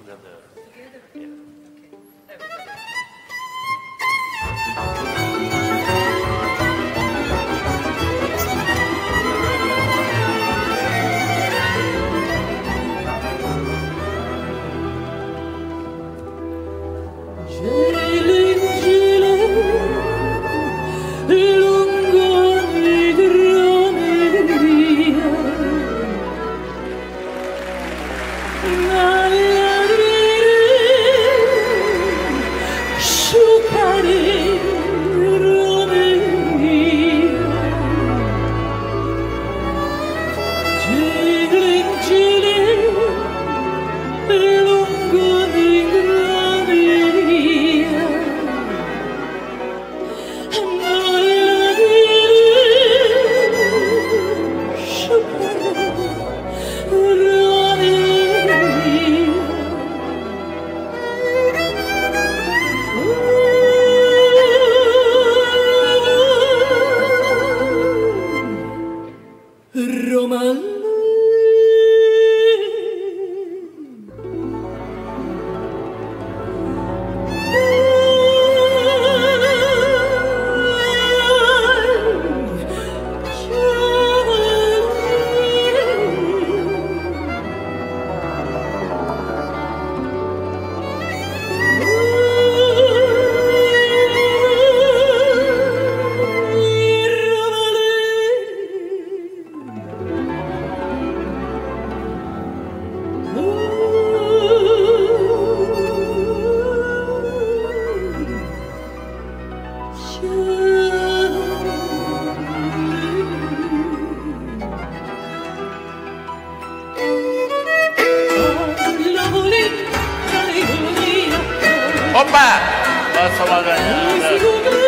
together. Together? Yeah. Okay. Opa! Nossa, uma ganhada. Né?